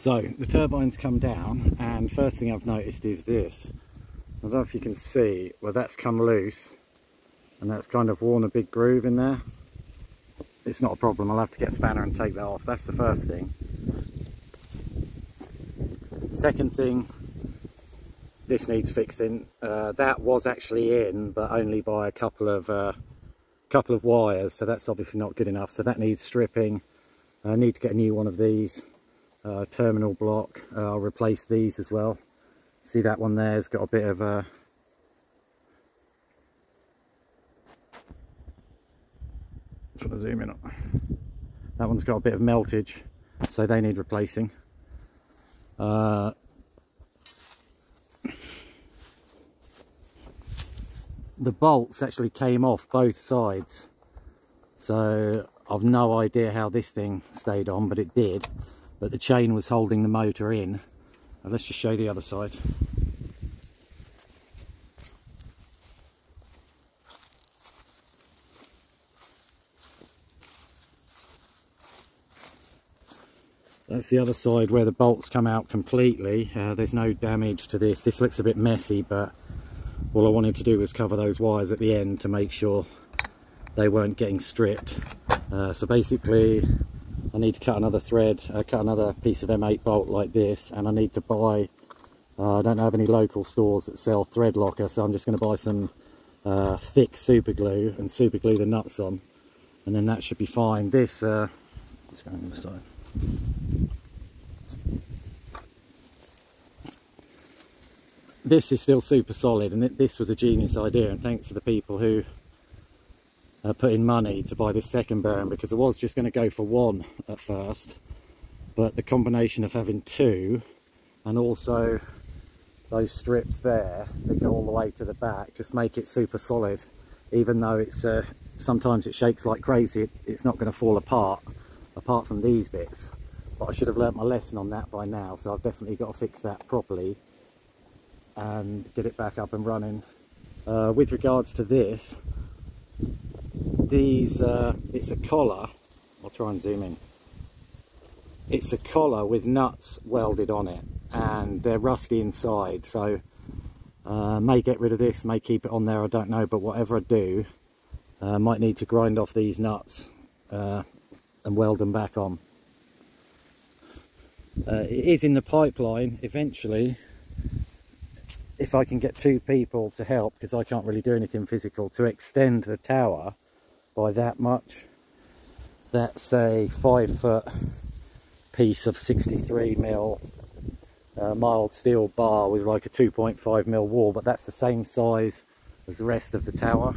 So the turbine's come down and first thing I've noticed is this. I don't know if you can see, well that's come loose and that's kind of worn a big groove in there. It's not a problem, I'll have to get spanner and take that off. That's the first thing. Second thing, this needs fixing. Uh, that was actually in, but only by a couple of uh, couple of wires, so that's obviously not good enough. So that needs stripping. I need to get a new one of these. Uh, terminal block. Uh, I'll replace these as well. See that one there's got a bit of a trying to zoom in on. That one's got a bit of meltage, so they need replacing. Uh, the bolts actually came off both sides so I've no idea how this thing stayed on but it did but the chain was holding the motor in. Let's just show the other side. That's the other side where the bolts come out completely. Uh, there's no damage to this. This looks a bit messy but all I wanted to do was cover those wires at the end to make sure they weren't getting stripped. Uh, so basically I need to cut another thread uh, cut another piece of M8 bolt like this and I need to buy uh, I don't have any local stores that sell thread locker so I'm just going to buy some uh, thick super glue and super glue the nuts on and then that should be fine. This uh, let's go on the side. This is still super solid and this was a genius idea and thanks to the people who uh, put in money to buy this second bearing because I was just going to go for one at first but the combination of having two and also those strips there that go all the way to the back just make it super solid. Even though it's uh, sometimes it shakes like crazy it, it's not going to fall apart apart from these bits. But I should have learnt my lesson on that by now so I've definitely got to fix that properly and get it back up and running. Uh, with regards to this these uh, it's a collar. I'll try and zoom in. It's a collar with nuts welded on it and they're rusty inside so uh, may get rid of this may keep it on there I don't know but whatever I do uh, might need to grind off these nuts uh, and weld them back on. Uh, it is in the pipeline. Eventually if I can get two people to help because I can't really do anything physical to extend the tower by that much that's a five foot piece of 63 mil uh, mild steel bar with like a 2.5 mil wall but that's the same size as the rest of the tower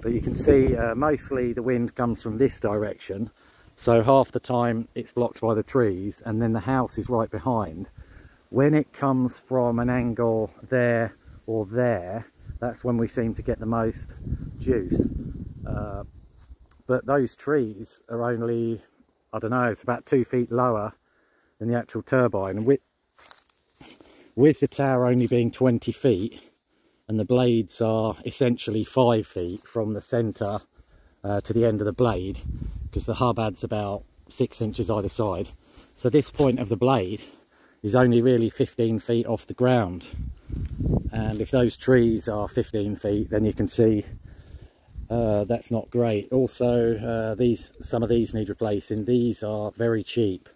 but you can see uh, mostly the wind comes from this direction so half the time it's blocked by the trees and then the house is right behind. When it comes from an angle there or there, that's when we seem to get the most juice. Uh, but those trees are only, I don't know, it's about two feet lower than the actual turbine. And with, with the tower only being 20 feet, and the blades are essentially five feet from the centre uh, to the end of the blade, because the hub adds about six inches either side. So this point of the blade is only really 15 feet off the ground. And if those trees are 15 feet, then you can see uh, that's not great. Also, uh, these some of these need replacing. These are very cheap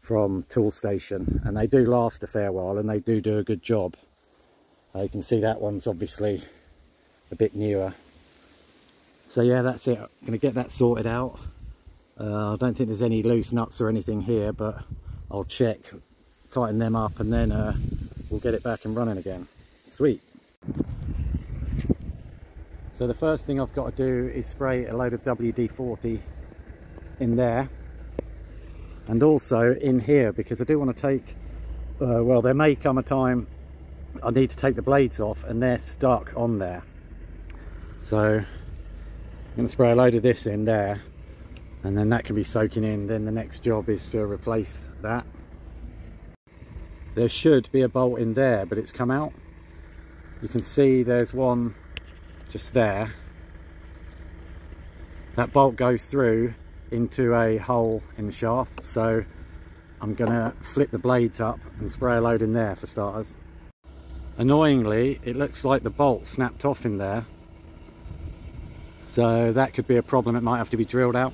from Toolstation and they do last a fair while and they do do a good job. Uh, you can see that one's obviously a bit newer. So yeah, that's it. I'm going to get that sorted out. Uh, I don't think there's any loose nuts or anything here, but I'll check, tighten them up, and then uh, we'll get it back and running again. Sweet. So the first thing I've got to do is spray a load of WD-40 in there and also in here because I do want to take, uh, well there may come a time I need to take the blades off and they're stuck on there. So I'm going to spray a load of this in there and then that can be soaking in. Then the next job is to replace that. There should be a bolt in there but it's come out. You can see there's one just there that bolt goes through into a hole in the shaft so I'm to flip the blades up and spray a load in there for starters. Annoyingly, it looks like the bolt snapped off in there. So that could be a problem, it might have to be drilled out.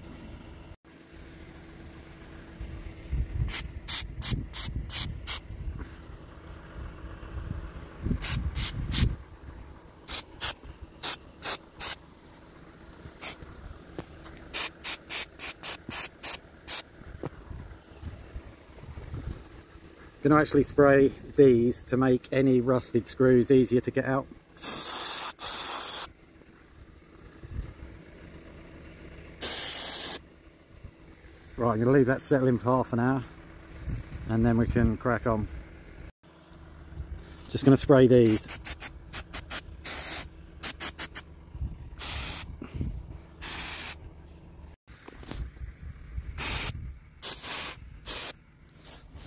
To actually spray these to make any rusted screws easier to get out. Right, I'm going to leave that settling for half an hour and then we can crack on. Just going to spray these.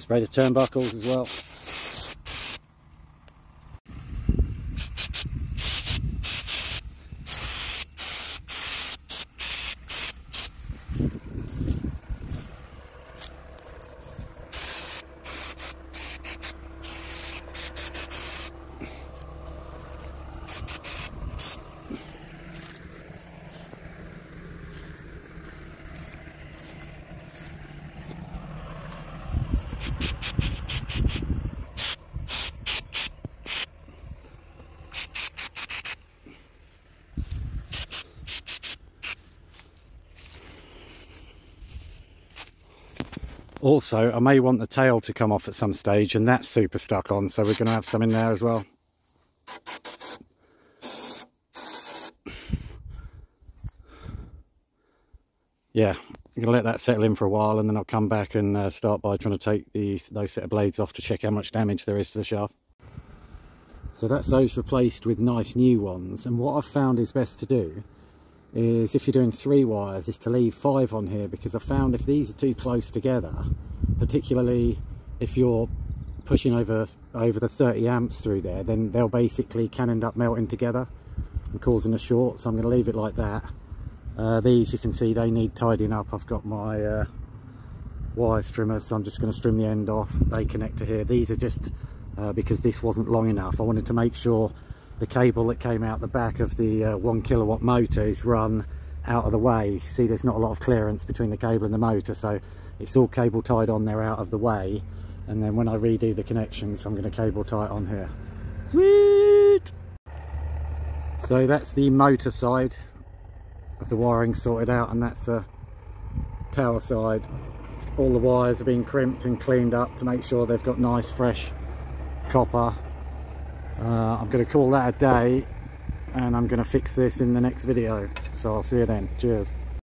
Spray the turnbuckles as well. Also, I may want the tail to come off at some stage and that's super stuck on, so we're going to have some in there as well. Yeah, I'm going to let that settle in for a while and then I'll come back and uh, start by trying to take these those set of blades off to check how much damage there is to the shaft. So that's those replaced with nice new ones and what I've found is best to do is if you're doing three wires is to leave five on here because I found if these are too close together particularly if you're pushing over over the 30 amps through there then they'll basically can end up melting together and causing a short. So I'm going to leave it like that. Uh, these you can see they need tidying up. I've got my uh, wire strimmers so I'm just going to trim the end off. They connect to here. These are just uh, because this wasn't long enough. I wanted to make sure the cable that came out the back of the uh, one kilowatt motor is run out of the way. See there's not a lot of clearance between the cable and the motor so it's all cable tied on there out of the way and then when I redo the connections I'm going to cable tie it on here. Sweet! So that's the motor side of the wiring sorted out and that's the tower side. All the wires are being crimped and cleaned up to make sure they've got nice fresh copper uh, I'm going to call that a day and I'm going to fix this in the next video. So I'll see you then. Cheers